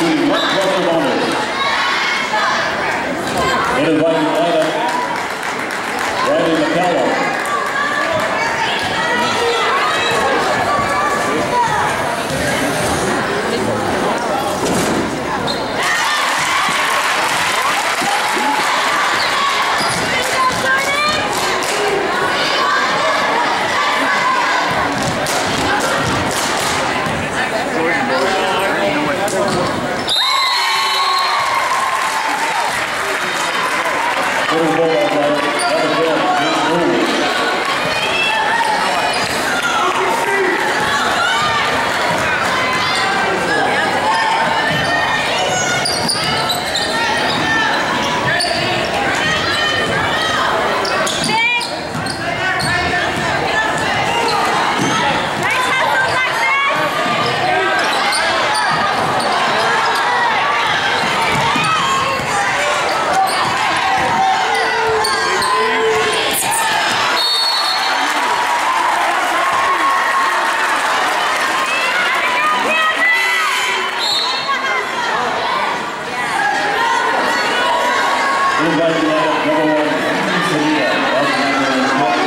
Shooting one plus of. Inviting lineup, number one, Henry Sevilla, as number